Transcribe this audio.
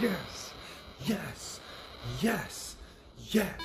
Yes, yes, yes, yes.